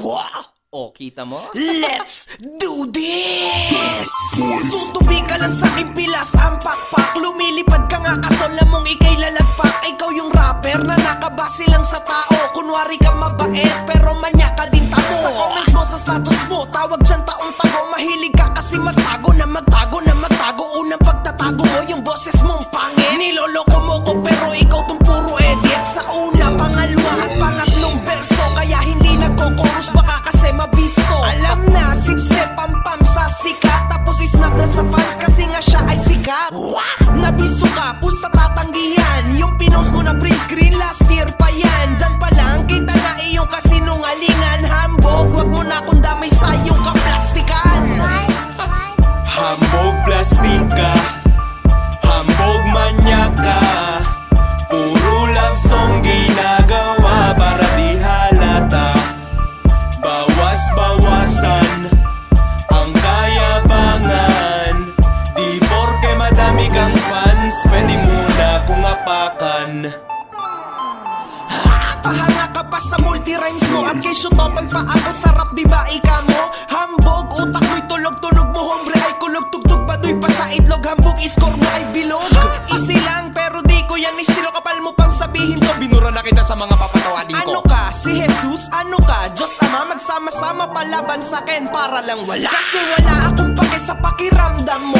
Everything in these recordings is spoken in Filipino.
Wow! O, kita mo? Let's do this! Tutubi ka lang sa aking pilas ang pakpak Lumilipad ka nga kasol mong ikay lalagpak Ikaw yung rapper na nakabase lang sa tao Kunwari ka mabait pero manya ka din tamo Sa comments mo sa status mo tawag dyan taong tago sikat Tapos isnap na sa fans kasi nga siya ay sikat. Nabisto ka, pusta tatanggihan Yung pinost mo na print screen last year pa yan. Dyan pa lang, kita na iyong kasinungalingan. Hambog, wag mo na kung damay sa iyong kaplastikan. Hambog plastika. Hambog manyaka. Puro love song ginagawa para di halata. Bawas-bawasan kung apakan Pahanga ka pa sa multi-rhymes mo At kay Shototoy pa ako sarap di ba ika mo? Hambog, utak mo'y tulog Tunog mo hombre ay kulog. Tugtog baduy pa sa itlog Hambog, score mo ay bilog. Easy lang pero di ko yan Estilo kapal mo pang sabihin to Binura na kita sa mga papatawadin Ano ko ka? Si Jesus? Ano ka? Diyos Ama? Magsama-sama palaban sa akin Para lang wala. Kasi wala akong pake sa pakiramdam mo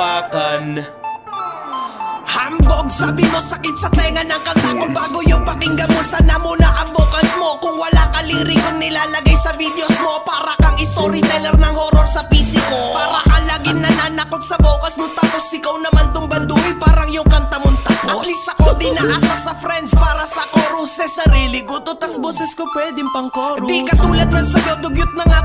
kung apakan Hambog, sabi mo sakit sa tenga ng kanta Bago yung pakinggan mo, sana muna ang vocals mo. Kung wala ka lirikong nilalagay sa videos mo Para kang storyteller ng horror sa PC ko. Para kang laging nananakot sa vocals mo Tapos ikaw naman tong banduy, parang yung kanta mong tapos. At least ako di naasa sa friends para sa chorus. Eh sarili ko tas boses ko pwedeng pang chorus. Di katulad ng sayo, dugyot na nga